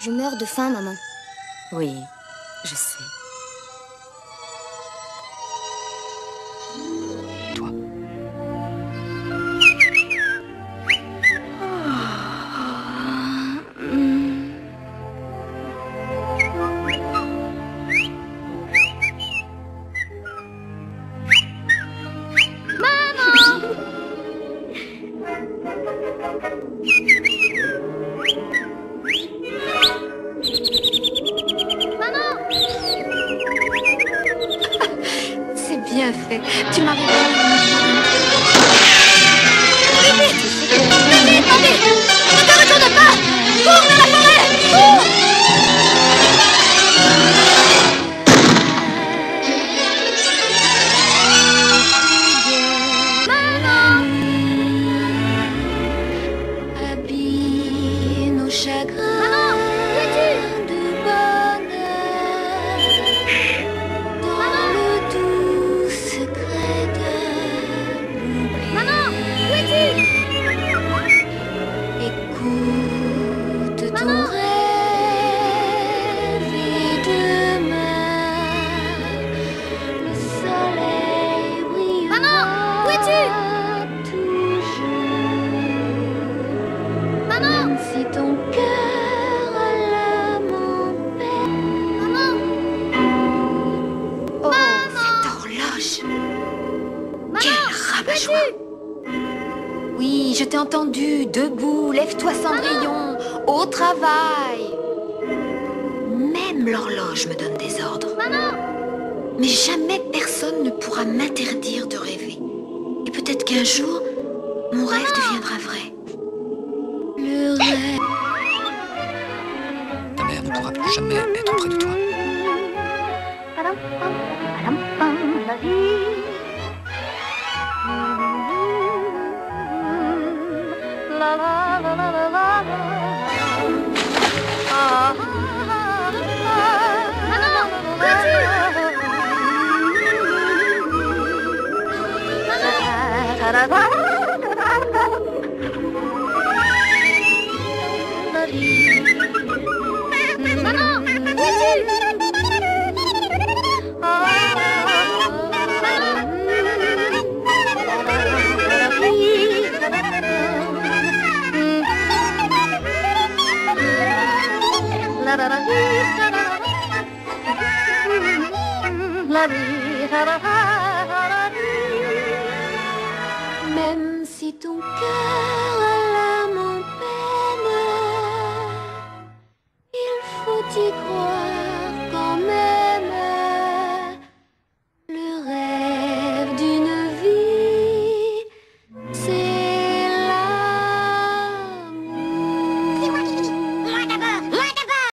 Je meurs de faim, maman. Oui, je sais. Tu m'as réveillée. Oui, je t'ai entendu. Debout, lève-toi, Cendrillon. Au travail Même l'horloge me donne des ordres. Mais jamais personne ne pourra m'interdire de rêver. Et peut-être qu'un jour, mon rêve deviendra vrai. la la la 一块